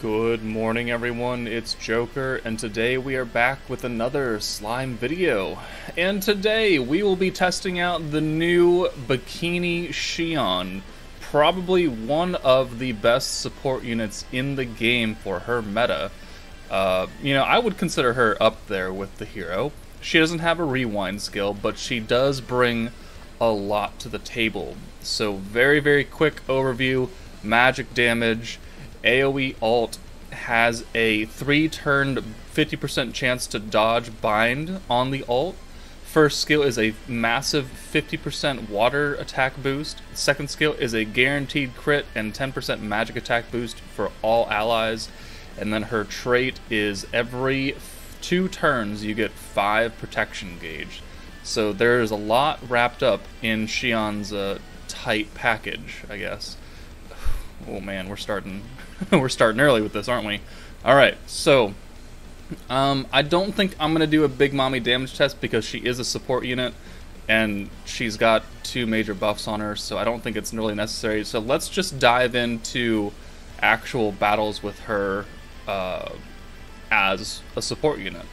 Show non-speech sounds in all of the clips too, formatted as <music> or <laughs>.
Good morning everyone, it's Joker, and today we are back with another slime video. And today we will be testing out the new Bikini Shion, probably one of the best support units in the game for her meta. Uh, you know, I would consider her up there with the hero. She doesn't have a rewind skill, but she does bring a lot to the table. So very, very quick overview, magic damage, AoE alt has a three turn 50% chance to dodge bind on the alt. First skill is a massive 50% water attack boost. Second skill is a guaranteed crit and 10% magic attack boost for all allies. And then her trait is every two turns you get five protection gauge. So there's a lot wrapped up in Shion's uh, tight package, I guess. <sighs> Oh man, we're starting <laughs> we're starting early with this, aren't we? All right, so um, I don't think I'm gonna do a big mommy damage test because she is a support unit and she's got two major buffs on her, so I don't think it's really necessary. So let's just dive into actual battles with her uh, as a support unit.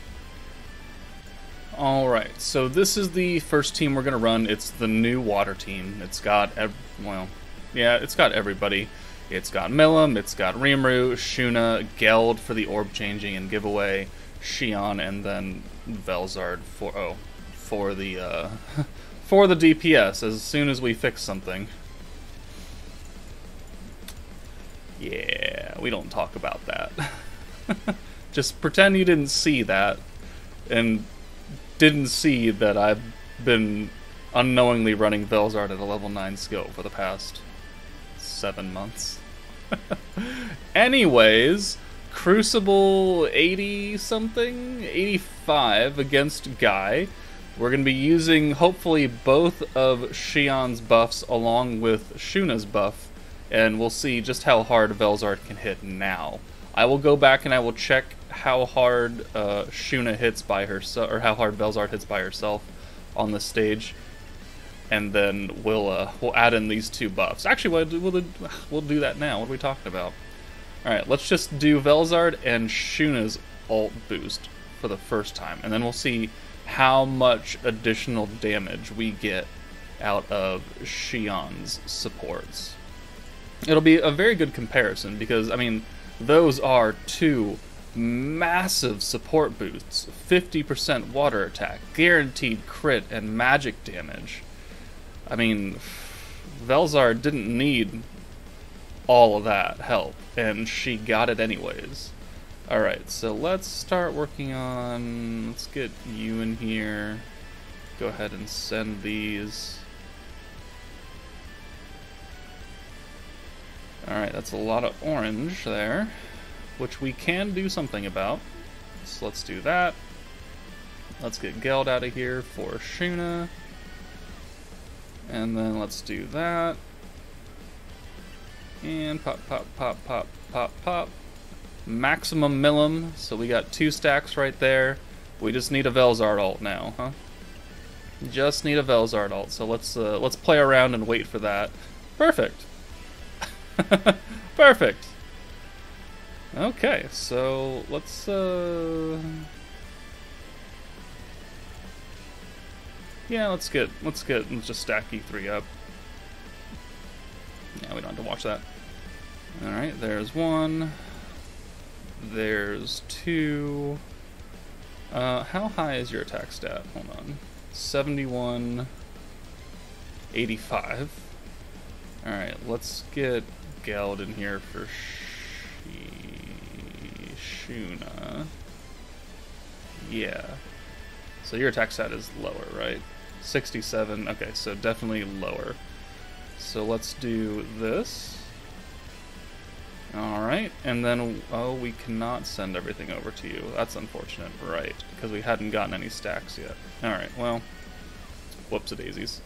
Alright, so this is the first team we're going to run. It's the new water team. It's got, well, yeah, it's got everybody. It's got Milim, it's got Rimuru, Shuna, Geld for the orb changing and giveaway, Shion, and then Velzard for oh for the uh, <laughs> for the DPS as soon as we fix something. Yeah, we don't talk about that. <laughs> Just pretend you didn't see that and didn't see that I've been unknowingly running Velzard at a level 9 skill for the past seven months. <laughs> Anyways, Crucible 80 something, 85 against Guy. We're going to be using hopefully both of Shion's buffs along with Shuna's buff, and we'll see just how hard Velzard can hit now. I will go back and I will check how hard uh, Shuna hits by herself, or how hard Velzard hits by herself on the stage and then we'll uh, we'll add in these two buffs. Actually, we'll, we'll, we'll do that now. What are we talking about? Alright, let's just do Velzard and Shuna's alt boost for the first time, and then we'll see how much additional damage we get out of Shion's supports. It'll be a very good comparison because, I mean, those are two massive support boosts 50% water attack, guaranteed crit, and magic damage. I mean, Velzard didn't need all of that help, and she got it anyways. Alright, so let's start working on... Let's get you in here. Go ahead and send these. Alright, that's a lot of orange there, which we can do something about. So let's do that. Let's get Geld out of here for Shuna. And then let's do that. And pop, pop, pop, pop, pop, pop. Maximum Milim, so we got two stacks right there. We just need a Velzard alt now, huh? Just need a Velzard alt, so let's uh, let's play around and wait for that. Perfect. <laughs> Perfect. Okay, so let's uh Yeah, let's get, let's get, let's just stack E3 up. Yeah, we don't have to watch that. Alright, there's one. There's two. Uh, how high is your attack stat? Hold on. 71, 85. Alright, let's get Geld in here for Shuna. Yeah. So your attack stat is lower, right? 67. Okay, so definitely lower. So let's do this. Alright, and then, oh, we cannot send everything over to you. That's unfortunate, right, because we hadn't gotten any stacks yet. Alright, well, whoops-a-daisies.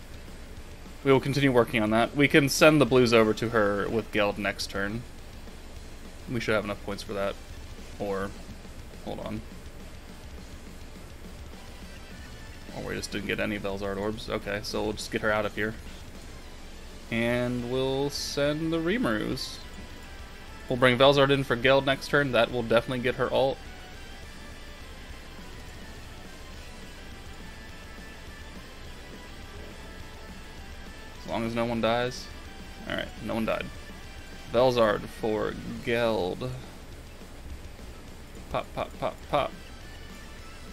We will continue working on that. We can send the blues over to her with Geld next turn. We should have enough points for that. Or, hold on. Oh, we just didn't get any Velzard orbs. Okay, so we'll just get her out of here. And we'll send the Rimurus. We'll bring Velzard in for Geld next turn. That will definitely get her ult. As long as no one dies. Alright, no one died. Velzard for Geld. Pop, pop, pop, pop.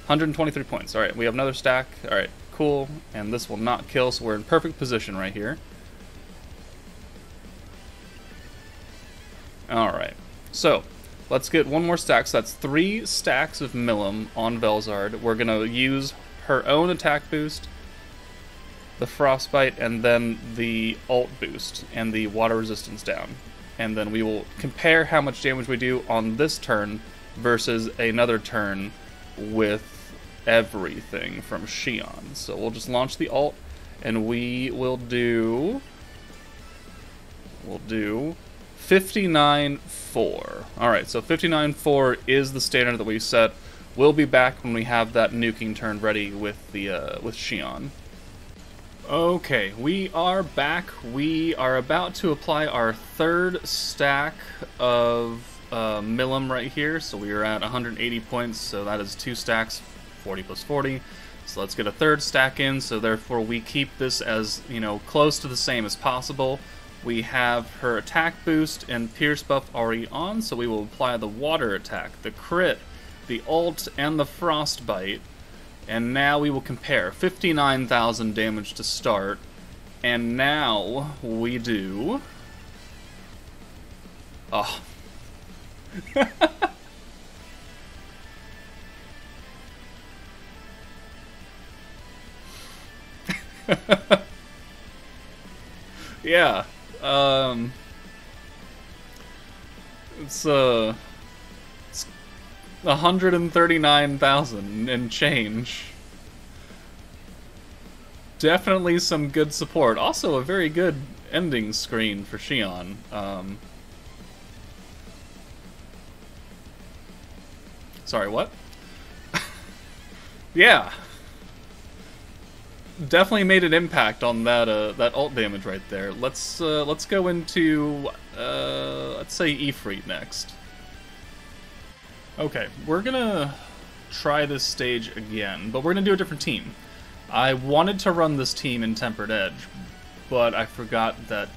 123 points. Alright, we have another stack. Alright, cool. And this will not kill, so we're in perfect position right here. Alright, so let's get one more stack. So that's three stacks of Milim on Velzard. We're going to use her own attack boost, the Frostbite, and then the ult boost and the water resistance down. And then we will compare how much damage we do on this turn versus another turn with everything from Shion. So we'll just launch the alt, and we will do... We'll do 59.4. Alright, so 59.4 is the standard that we set. We'll be back when we have that nuking turn ready with the uh, with Shion. Okay, we are back. We are about to apply our third stack of uh, Milim right here. So we are at 180 points, so that is two stacks, 40 plus 40. So let's get a third stack in, so therefore we keep this as, you know, close to the same as possible. We have her attack boost and pierce buff already on, so we will apply the water attack, the crit, the ult, and the frostbite. And now we will compare 59,000 damage to start. And now we do. Oh. <laughs> <laughs> yeah. Um, it's uh, it's hundred and thirty nine thousand and change. Definitely some good support. Also, a very good ending screen for Shion. Um, sorry, what? <laughs> yeah definitely made an impact on that uh, that ult damage right there. Let's uh, let's go into uh, let's say Ifrit next. Okay, we're gonna try this stage again, but we're gonna do a different team. I wanted to run this team in Tempered Edge, but I forgot that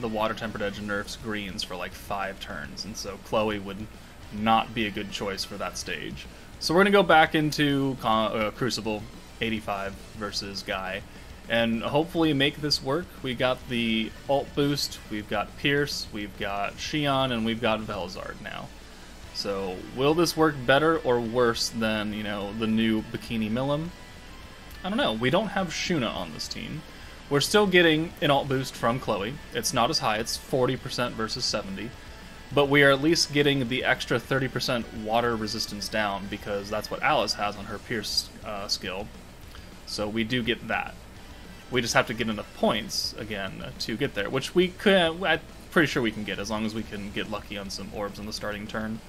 the Water Tempered Edge nerfs greens for like five turns, and so Chloe would not be a good choice for that stage. So we're gonna go back into uh, Crucible 85 versus Guy, and hopefully make this work. We got the alt boost, we've got Pierce, we've got Shion, and we've got Velzard now. So will this work better or worse than, you know, the new Bikini Milim? I don't know. We don't have Shuna on this team. We're still getting an alt boost from Chloe. It's not as high, it's 40% versus 70 but we are at least getting the extra 30% water resistance down because that's what Alice has on her Pierce uh, skill. So we do get that. We just have to get enough points, again, to get there, which we could, I'm pretty sure we can get, as long as we can get lucky on some orbs in the starting turn.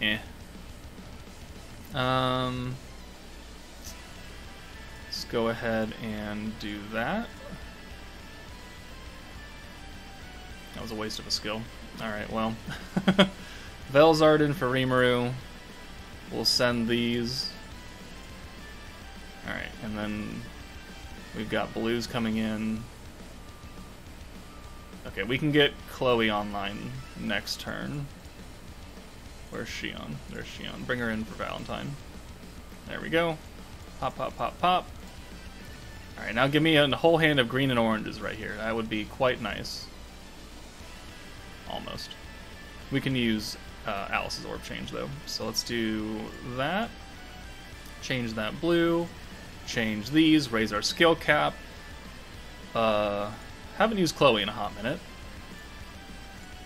Eh. Um, let's go ahead and do that. That was a waste of a skill. Alright, well. <laughs> Velzard in for Rimuru. We'll send these. Alright, and then we've got blues coming in. Okay, we can get Chloe online next turn. Where's Shion? There's Shion. Bring her in for Valentine. There we go. Pop, pop, pop, pop. Alright, now give me a whole hand of green and oranges right here. That would be quite nice. Almost. We can use uh, Alice's orb change though. So let's do that. Change that blue. Change these. Raise our skill cap. Uh, haven't used Chloe in a hot minute.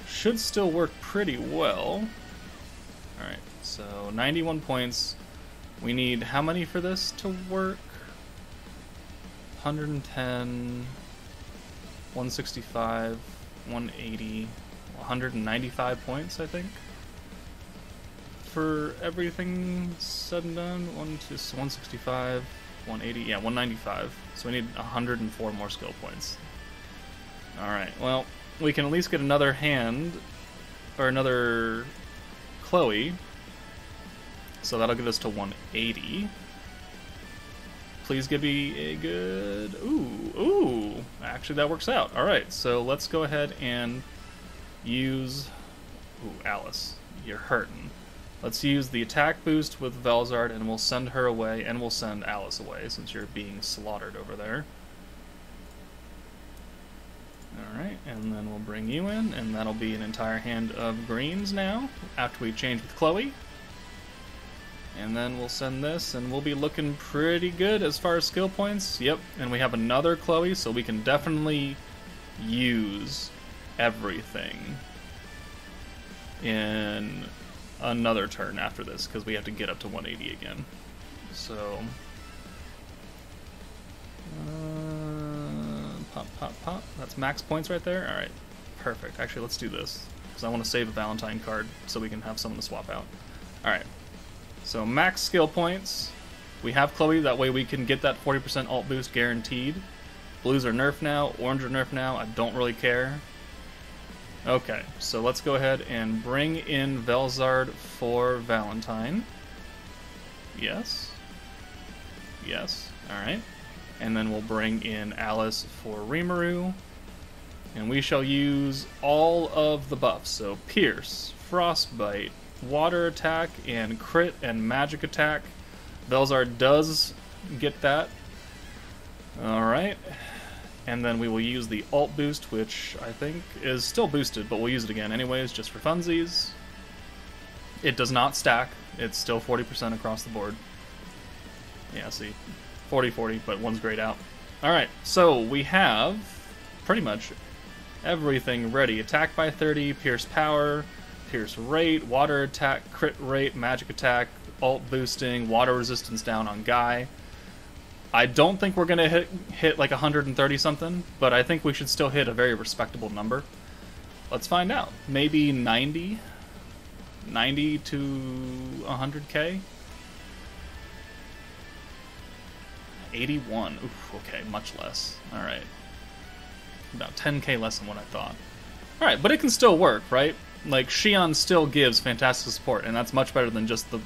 Should still work pretty well. Alright, so 91 points. We need how many for this to work? 110, 165, 180, 195 points, I think for everything said and done. One to 165, 180, yeah, 195. So we need 104 more skill points. Alright, well, we can at least get another hand, or another Chloe. So that'll get us to 180. Please give me a good... Ooh, ooh. Actually, that works out. All right, so let's go ahead and use... Ooh, Alice, you're hurting. Let's use the attack boost with Velzard, and we'll send her away, and we'll send Alice away, since you're being slaughtered over there. Alright, and then we'll bring you in, and that'll be an entire hand of greens now, after we change with Chloe. And then we'll send this, and we'll be looking pretty good as far as skill points. Yep, and we have another Chloe, so we can definitely use everything in another turn after this, because we have to get up to 180 again. So... Uh, pop, pop, pop. That's max points right there? Alright, perfect. Actually, let's do this, because I want to save a Valentine card so we can have someone to swap out. Alright, so max skill points. We have Chloe, that way we can get that 40% alt boost guaranteed. Blues are nerfed now, orange are nerfed now, I don't really care. Okay, so let's go ahead and bring in Velzard for Valentine. Yes. Yes, alright. And then we'll bring in Alice for Rimuru. And we shall use all of the buffs, so Pierce, Frostbite, water attack and crit and magic attack. Velzard does get that. Alright. And then we will use the alt boost, which I think is still boosted, but we'll use it again anyways, just for funsies. It does not stack. It's still 40% across the board. Yeah, see. 40-40, but one's grayed out. Alright, so we have pretty much everything ready. Attack by 30, Pierce Power, Pierce rate, water attack, crit rate, magic attack, alt boosting, water resistance down on Guy. I don't think we're gonna hit hit like 130 something, but I think we should still hit a very respectable number. Let's find out. Maybe 90, 90 to 100k. 81. Oof, okay, much less. All right. About 10k less than what I thought. All right, but it can still work, right? like Shion still gives fantastic support, and that's much better than just the,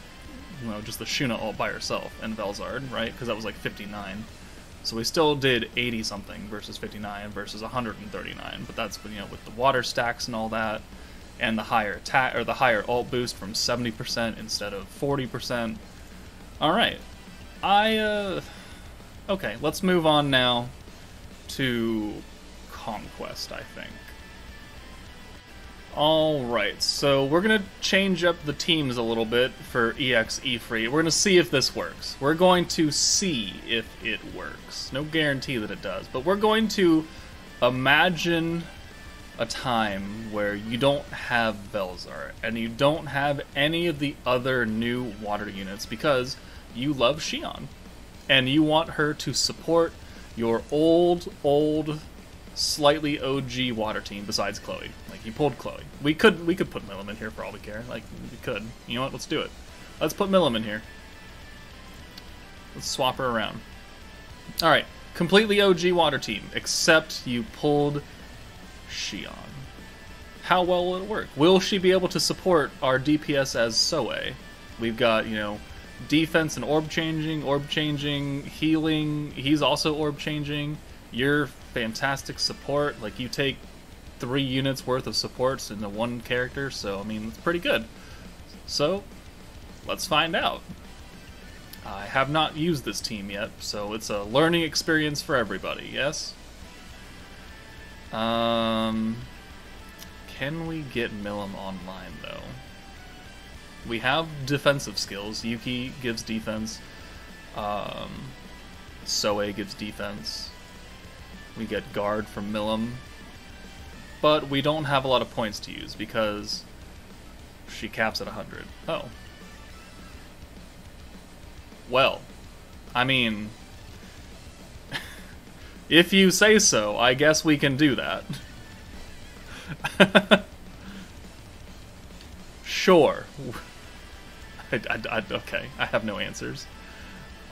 you know, just the Shuna all by herself and Velzard, right? Because that was like 59. So we still did 80 something versus 59 versus 139, but that's you know with the water stacks and all that, and the higher attack or the higher alt boost from 70% instead of 40%. All right, I uh, okay. Let's move on now to conquest. I think. Alright, so we're going to change up the teams a little bit for EXE free. We're going to see if this works. We're going to see if it works. No guarantee that it does, but we're going to imagine a time where you don't have Velzard and you don't have any of the other new water units because you love Shion and you want her to support your old, old slightly OG water team besides Chloe. You pulled Chloe. We could we could put Milim in here for all we care. Like we could. You know what? Let's do it. Let's put Milim in here. Let's swap her around. All right, completely OG water team, except you pulled Shion. How well will it work? Will she be able to support our DPS as Soei? We've got you know defense and orb changing, orb changing, healing. He's also orb changing. You're fantastic support. Like you take three units worth of supports into one character, so I mean it's pretty good. So let's find out. I have not used this team yet, so it's a learning experience for everybody, yes? Um, can we get Milim online, though? We have defensive skills. Yuki gives defense. Um, Soei gives defense. We get guard from Milim. But we don't have a lot of points to use because she caps at 100. Oh. Well, I mean, <laughs> if you say so, I guess we can do that. <laughs> sure. <laughs> I, I, I, okay, I have no answers.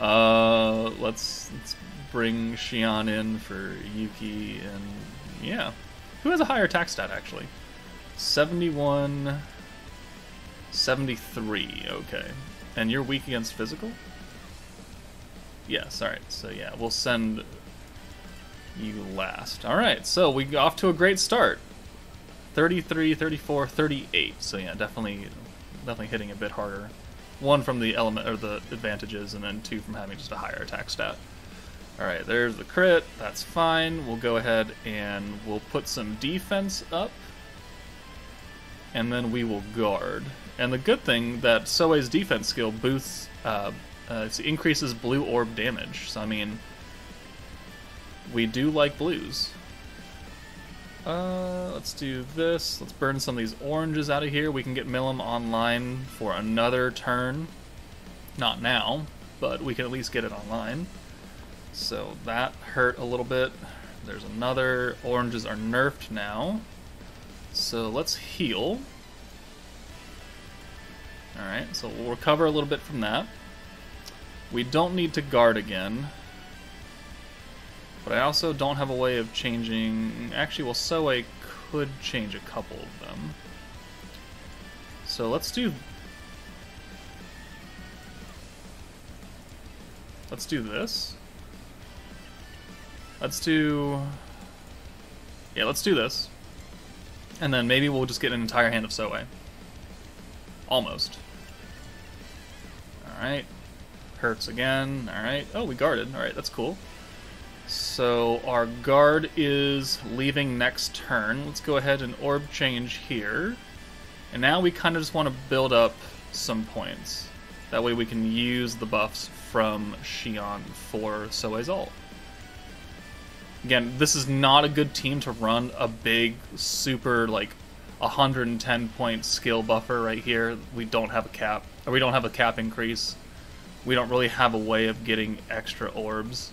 Uh, let's let's bring Shion in for Yuki, and yeah. Who has a higher attack stat, actually? 71... 73, okay. And you're weak against physical? Yes, alright, so yeah, we'll send you last. Alright, so we got off to a great start. 33, 34, 38. So yeah, definitely definitely hitting a bit harder. One from the element or the advantages, and then two from having just a higher attack stat. Alright, there's the crit, that's fine. We'll go ahead and we'll put some defense up. And then we will guard. And the good thing that Soei's defense skill boosts, uh, uh, increases blue orb damage. So I mean, we do like blues. Uh, let's do this. Let's burn some of these oranges out of here. We can get Milim online for another turn. Not now, but we can at least get it online. So that hurt a little bit. There's another. Oranges are nerfed now. So let's heal. Alright, so we'll recover a little bit from that. We don't need to guard again. But I also don't have a way of changing... Actually, well, Soei could change a couple of them. So let's do... Let's do this. Let's do... Yeah, let's do this. And then maybe we'll just get an entire hand of Soei. Almost. Alright. Hurts again. Alright. Oh, we guarded. Alright, that's cool. So our guard is leaving next turn. Let's go ahead and orb change here. And now we kind of just want to build up some points. That way we can use the buffs from Shion for Soei's ult. Again, this is not a good team to run a big, super, like, 110 point skill buffer right here. We don't have a cap, or we don't have a cap increase. We don't really have a way of getting extra orbs.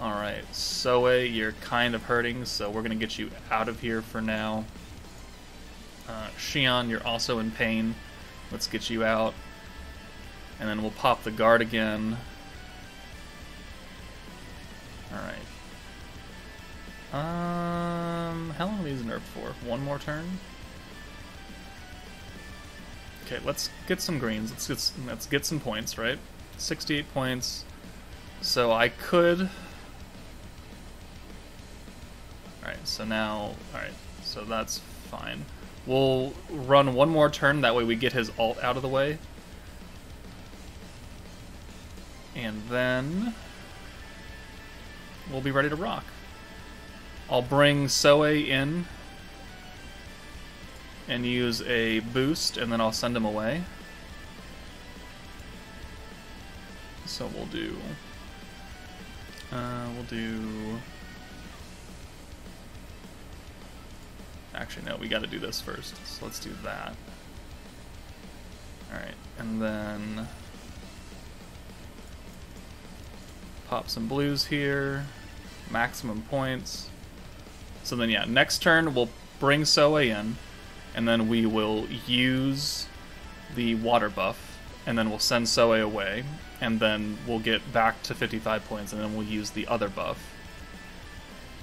Alright, Soei, you're kind of hurting, so we're going to get you out of here for now. Uh, Shion, you're also in pain. Let's get you out. And then we'll pop the guard again. Alright. Um, how long are these nerfed for? One more turn? Okay, let's get some greens. Let's get some, let's get some points, right? 68 points. So I could Alright, so now, alright, so that's fine. We'll run one more turn, that way we get his alt out of the way. And then we'll be ready to rock. I'll bring Soei in and use a boost, and then I'll send him away. So we'll do... Uh, we'll do... Actually, no, we got to do this first. So let's do that. Alright, and then pop some blues here. Maximum points. So then, yeah, next turn we'll bring Soei in, and then we will use the water buff, and then we'll send Soei away, and then we'll get back to 55 points, and then we'll use the other buff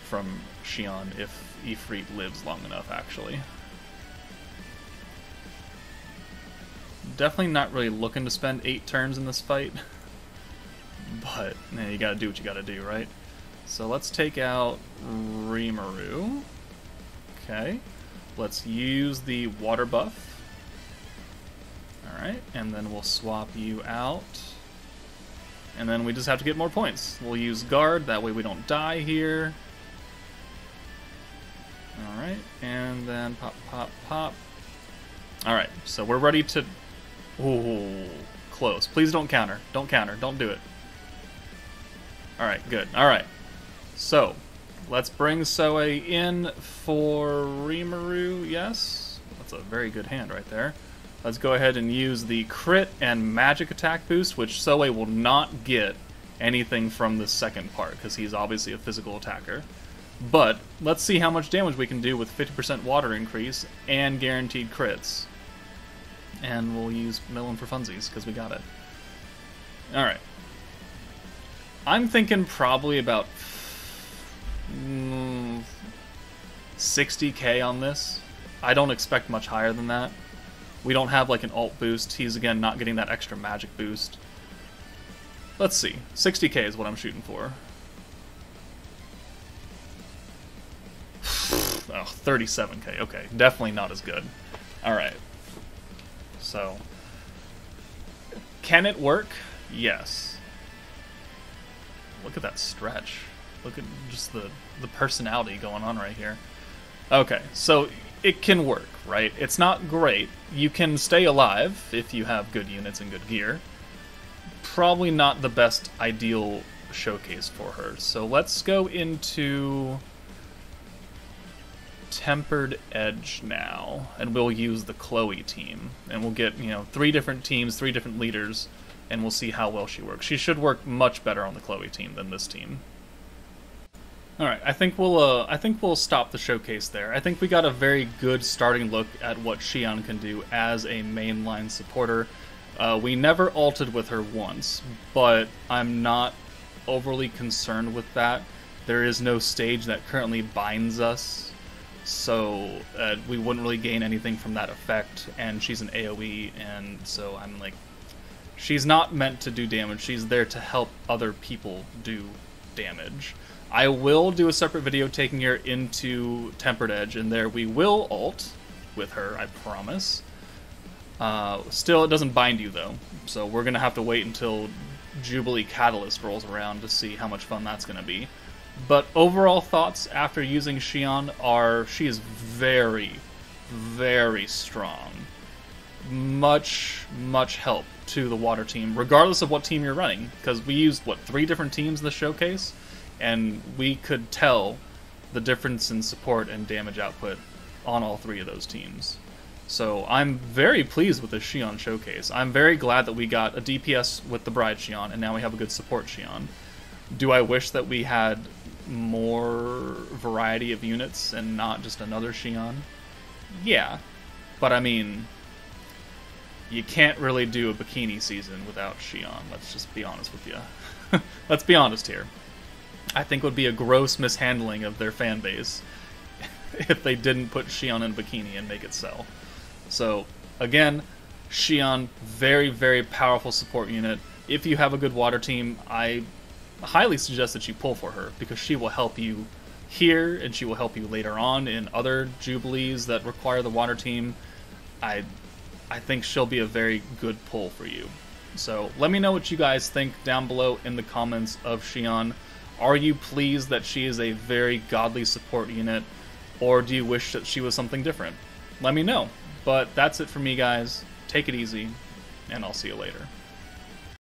from Shion if Ifrit lives long enough, actually. Definitely not really looking to spend eight turns in this fight. <laughs> But, man, you gotta do what you gotta do, right? So let's take out Rimuru. Okay. Let's use the water buff. Alright, and then we'll swap you out. And then we just have to get more points. We'll use guard, that way we don't die here. Alright, and then pop, pop, pop. Alright, so we're ready to... Ooh, close. Please don't counter. Don't counter. Don't do it. Alright, good. Alright. So, let's bring Soei in for Rimuru, yes? That's a very good hand right there. Let's go ahead and use the crit and magic attack boost, which Soei will not get anything from the second part, because he's obviously a physical attacker. But let's see how much damage we can do with 50% water increase and guaranteed crits. And we'll use Milim for funsies, because we got it. Alright. I'm thinking probably about... Mm, 60k on this. I don't expect much higher than that. We don't have like an alt boost. He's again not getting that extra magic boost. Let's see. 60k is what I'm shooting for. <sighs> oh, 37k. Okay, definitely not as good. Alright. So, can it work? Yes. Look at that stretch. Look at just the, the personality going on right here. Okay, so it can work, right? It's not great. You can stay alive if you have good units and good gear. Probably not the best ideal showcase for her. So let's go into Tempered Edge now, and we'll use the Chloe team. And we'll get, you know, three different teams, three different leaders, and we'll see how well she works. She should work much better on the Chloe team than this team. All right, I think we'll uh, I think we'll stop the showcase there. I think we got a very good starting look at what Shion can do as a mainline supporter. Uh, we never alted with her once, but I'm not overly concerned with that. There is no stage that currently binds us, so uh, we wouldn't really gain anything from that effect. And she's an AOE, and so I'm like, she's not meant to do damage. She's there to help other people do damage. I will do a separate video taking her into Tempered Edge, and there we will alt with her, I promise. Uh, still, it doesn't bind you, though, so we're going to have to wait until Jubilee Catalyst rolls around to see how much fun that's going to be. But overall thoughts after using Shion are she is very, very strong. Much, much help to the water team, regardless of what team you're running. Because we used, what, three different teams in the showcase? And we could tell the difference in support and damage output on all three of those teams. So I'm very pleased with this Shion showcase. I'm very glad that we got a DPS with the Bride Shion, and now we have a good support Shion. Do I wish that we had more variety of units and not just another Shion? Yeah, but I mean, you can't really do a bikini season without Shion. Let's just be honest with you. <laughs> Let's be honest here. I think would be a gross mishandling of their fan base <laughs> if they didn't put Shion in bikini and make it sell. So, again, Shion, very, very powerful support unit. If you have a good water team, I highly suggest that you pull for her because she will help you here and she will help you later on in other Jubilees that require the water team. I I think she'll be a very good pull for you. So let me know what you guys think down below in the comments of Shion. Are you pleased that she is a very godly support unit, or do you wish that she was something different? Let me know. But that's it for me, guys. Take it easy, and I'll see you later.